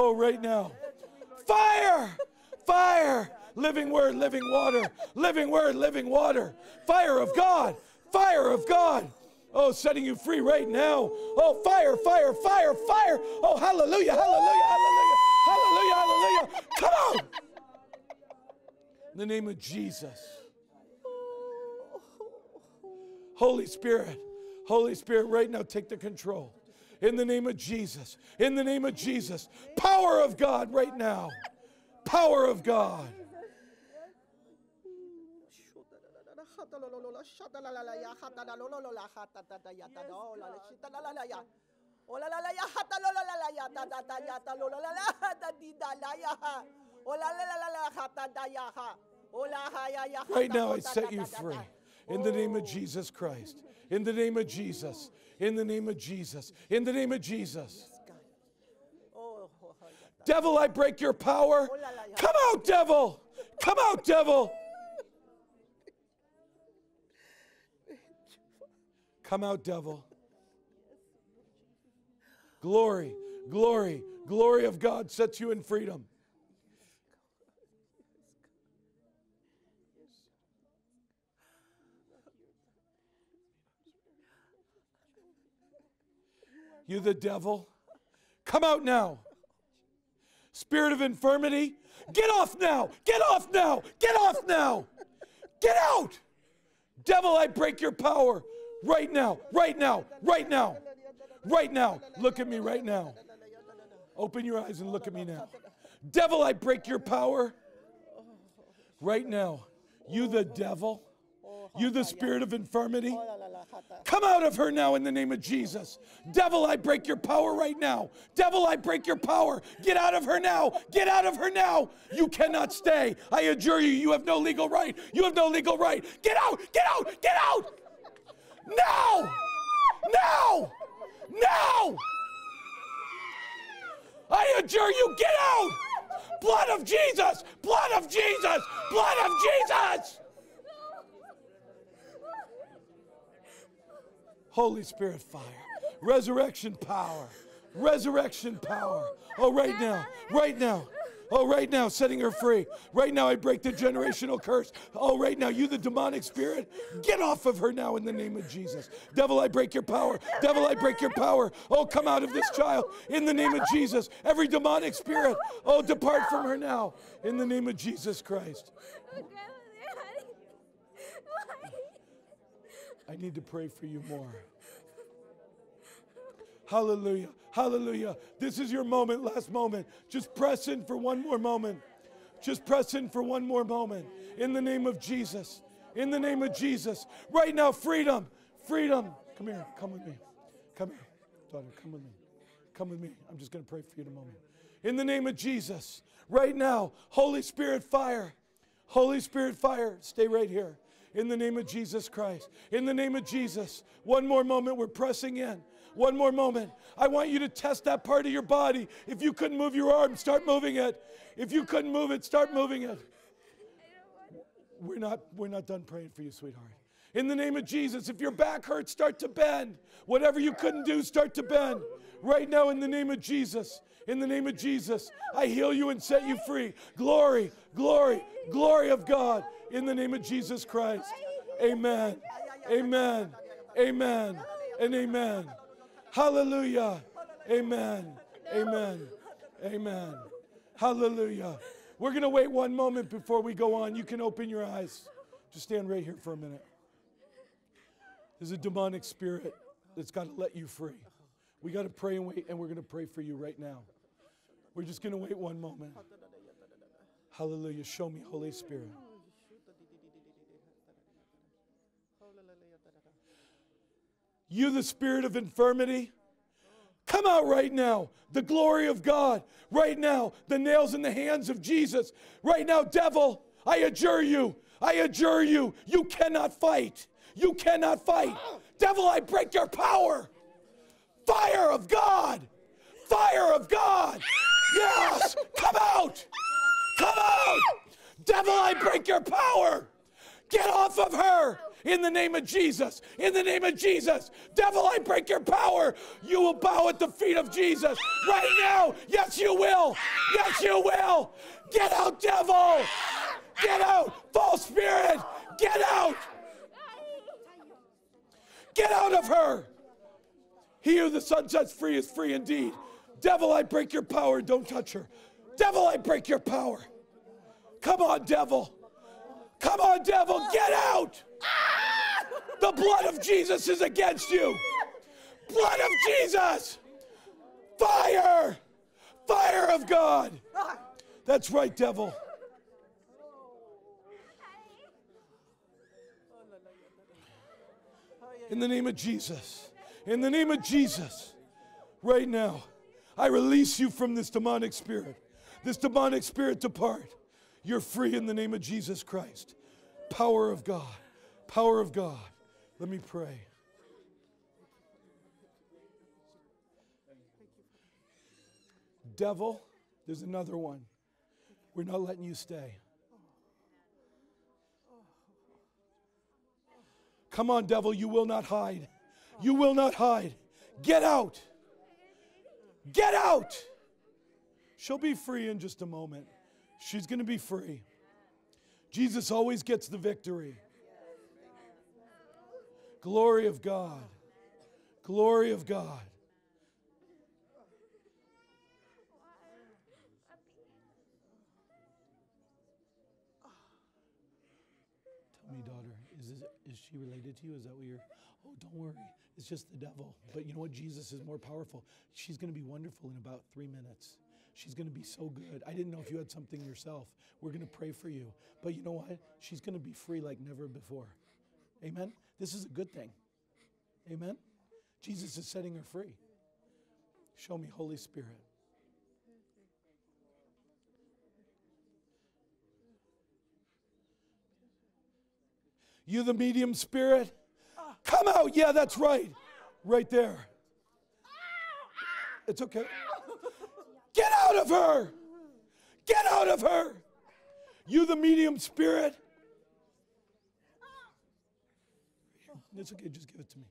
Oh, right now. Fire! Fire! Living word, living water. Living word, living water. Fire of God. Fire of God. Oh, setting you free right now. Oh, fire, fire, fire, fire. Oh, hallelujah, hallelujah, hallelujah, hallelujah, hallelujah. Come on. In the name of Jesus. Holy Spirit, Holy Spirit, right now, take the control. In the name of Jesus. In the name of Jesus. Power of God right now. Power of God. Right now, I set you free. In the name of Jesus Christ. In the name of Jesus. In the name of Jesus. In the name of Jesus. Devil, I break your power. Come out, devil. Come out, devil. Come out, devil. Glory, glory, glory of God sets you in freedom. You, the devil, come out now. Spirit of infirmity, get off now. Get off now. Get off now. Get out. Devil, I break your power right now, right now, right now, right now. Look at me right now. Open your eyes and look at me now. Devil, I break your power right now. You, the devil, you, the spirit of infirmity, come out of her now in the name of Jesus. Devil, I break your power right now. Devil, I break your power. Get out of her now. Get out of her now. You cannot stay. I adjure you, you have no legal right. You have no legal right. Get out, get out, get out. Now. Now. Now. I adjure you, get out! Blood of Jesus! Blood of Jesus! Blood of Jesus! Holy Spirit fire, resurrection power, resurrection power. Oh, right now, right now. Oh, right now, setting her free. Right now, I break the generational curse. Oh, right now, you, the demonic spirit, get off of her now in the name of Jesus. Devil, I break your power. Devil, I break your power. Oh, come out of this child in the name of Jesus. Every demonic spirit, oh, depart from her now in the name of Jesus Christ. I need to pray for you more. Hallelujah. Hallelujah. This is your moment, last moment. Just press in for one more moment. Just press in for one more moment. In the name of Jesus. In the name of Jesus. Right now, freedom. Freedom. Come here. Come with me. Come here. Daughter, come with me. Come with me. I'm just going to pray for you in a moment. In the name of Jesus. Right now, Holy Spirit fire. Holy Spirit fire. Stay right here. In the name of Jesus Christ. In the name of Jesus. One more moment. We're pressing in. One more moment. I want you to test that part of your body. If you couldn't move your arm, start moving it. If you couldn't move it, start moving it. We're not, we're not done praying for you, sweetheart. In the name of Jesus, if your back hurts, start to bend. Whatever you couldn't do, start to bend. Right now, in the name of Jesus, in the name of Jesus, I heal you and set you free. Glory, glory, glory of God. In the name of Jesus Christ. Amen. Amen. Amen. And amen. Hallelujah. Amen. Amen. Amen. Hallelujah. We're going to wait one moment before we go on. You can open your eyes. Just stand right here for a minute. There's a demonic spirit that's got to let you free. We got to pray and wait, and we're going to pray for you right now. We're just going to wait one moment. Hallelujah. Show me, Holy Spirit. You, the spirit of infirmity, come out right now. The glory of God, right now. The nails in the hands of Jesus, right now. Devil, I adjure you. I adjure you. You cannot fight. You cannot fight. Devil, I break your power. Fire of God. Fire of God. Yes. Come out. Come out. Devil, I break your power. Get off of her In the name of Jesus. In the name of Jesus. Devil, I break your power. You will bow at the feet of Jesus right now. Yes, you will. Yes, you will. Get out, devil. Get out. False spirit. Get out. Get out of her. He who the Son sets free is free indeed. Devil, I break your power. Don't touch her. Devil, I break your power. Come on, devil. Come on, devil. Get out. The blood of Jesus is against you. Blood of Jesus. Fire. Fire of God. That's right, devil. In the name of Jesus. In the name of Jesus. Right now, I release you from this demonic spirit. This demonic spirit depart. You're free in the name of Jesus Christ. Power of God. Power of God. Let me pray. Devil, there's another one. We're not letting you stay. Come on, devil, you will not hide. You will not hide. Get out. Get out. She'll be free in just a moment. She's going to be free. Jesus always gets the victory. Glory of God. Glory of God. Tell me, daughter, is, this, is she related to you? Is that what you're? Oh, don't worry. It's just the devil. But you know what? Jesus is more powerful. She's going to be wonderful in about three minutes. She's going to be so good. I didn't know if you had something yourself. We're going to pray for you. But you know what? She's going to be free like never before. Amen? This is a good thing. Amen? Jesus is setting her free. Show me, Holy Spirit. You, the medium spirit, come out. Yeah, that's right. Right there. It's okay. Get out of her. Get out of her. You, the medium spirit. It's okay, just give it to me.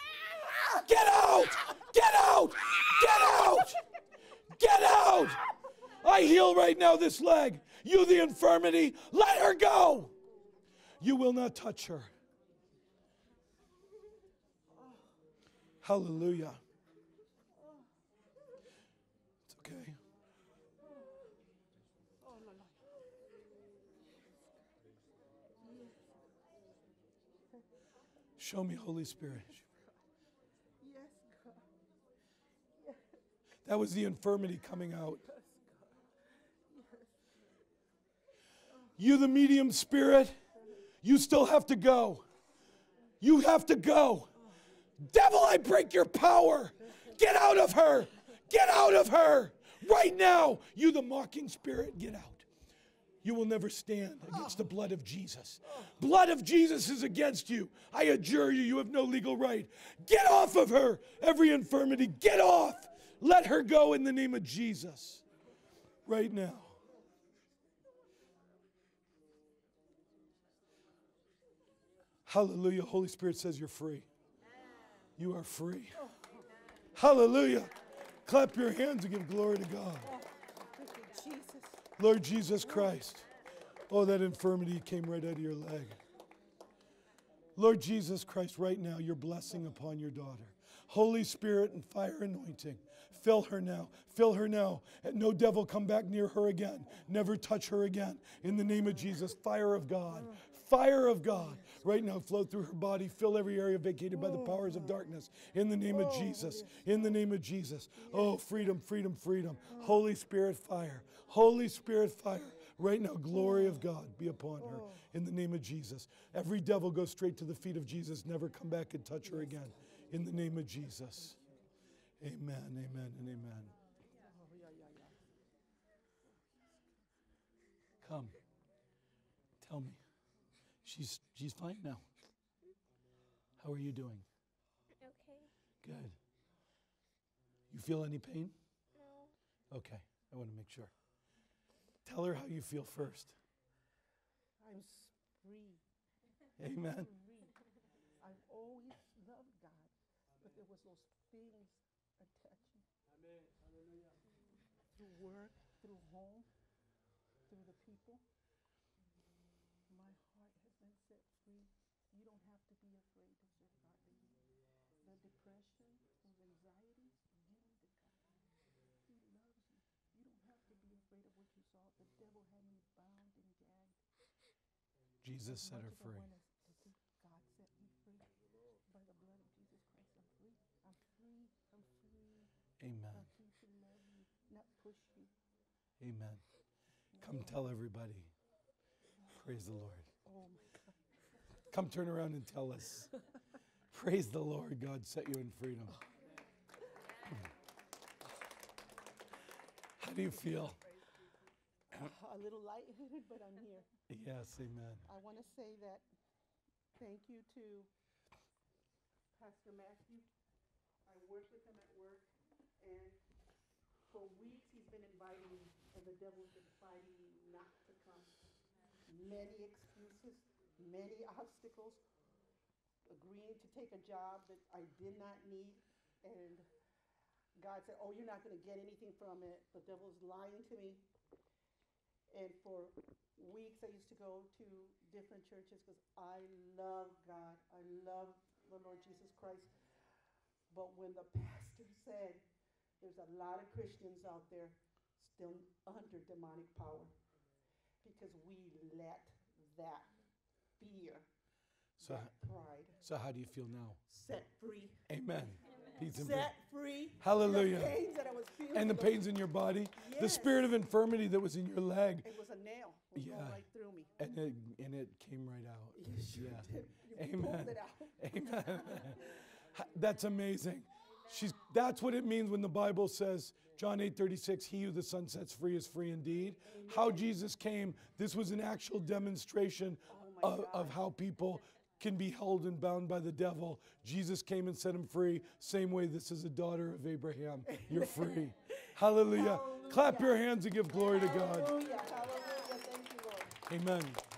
Get out! Get out! Get out! Get out! I heal right now this leg. You, the infirmity, let her go. You will not touch her. Hallelujah. It's okay. Show me, Holy Spirit. That was the infirmity coming out. You, the medium spirit, you still have to go. You have to go. Devil, I break your power. Get out of her. Get out of her. Right now. You, the mocking spirit, get out. You will never stand against the oh. blood of Jesus. Blood of Jesus is against you. I adjure you, you have no legal right. Get off of her. Every infirmity, get off. Let her go in the name of Jesus. Right now. Hallelujah. Holy Spirit says you're free. You are free. Oh. Hallelujah. Clap your hands and give glory to God. Lord Jesus Christ. Oh, that infirmity came right out of your leg. Lord Jesus Christ, right now, your blessing upon your daughter. Holy Spirit and fire anointing. Fill her now. Fill her now. No devil come back near her again. Never touch her again. In the name of Jesus, fire of God. Fire of God right now flow through her body, fill every area vacated by the powers of darkness. In the name of Jesus. In the name of Jesus. Oh, freedom, freedom, freedom. Holy Spirit fire. Holy Spirit fire. Right now, glory of God be upon her in the name of Jesus. Every devil goes straight to the feet of Jesus, never come back and touch her again. In the name of Jesus. Amen, amen, and amen. Come. Tell me. She's she's fine now. How are you doing? Okay. Good. You feel any pain? No. Okay. I want to make sure. Tell her how you feel first. I'm free. Amen. I've always loved God, but there was those feelings attaching. Through work, through home, through the people. Set free. You don't have to be afraid to serve God, baby. The depression, those anxieties, give them to God. He loves you. You don't have to be afraid of what you saw. The devil had me bound and gagged. Jesus set her I free. wanna to see God set me free. By the blood of Jesus Christ, I'm free. I'm free. I'm free. Amen. I'm free to love you, not push you. Amen. Come tell everybody. Praise the Lord. Oh. Come turn around and tell us. Praise the Lord. God set you in freedom. How do you feel? A little lightheaded, but I'm here. Yes, amen. I want to say that thank you to Pastor Matthew. I work with him at work, and for weeks he's been inviting me, and the devil's been fighting me not to come. Many excuses, many obstacles, agreeing to take a job that I did not need, and God said, "Oh, you're not going to get anything from it." The devil's lying to me. And for weeks, I used to go to different churches because I love God. I love the Lord Jesus Christ. But when the pastor said there's a lot of Christians out there still under demonic power because we let that fear, So, that pride, so how do you feel now? set free. Amen. Peace and. Set free. Hallelujah. The pains that I was feeling. And the those- pains in your body, the spirit of infirmity that was in your leg, It was a nail. It was Yeah. right through me. and it, and it came right out. You sure Yeah. did. You Amen. pulled it out. Amen. That's amazing. She's, that's what it means when the Bible says, John 8 36, he who the Son sets free is free indeed. How Jesus came, this was an actual demonstration of, of how people can be held and bound by the devil. Jesus came and set him free. Same way, this is a daughter of Abraham. You're free. Hallelujah. Clap your hands and give glory to God. Hallelujah. Hallelujah. Thank you, Lord. Amen.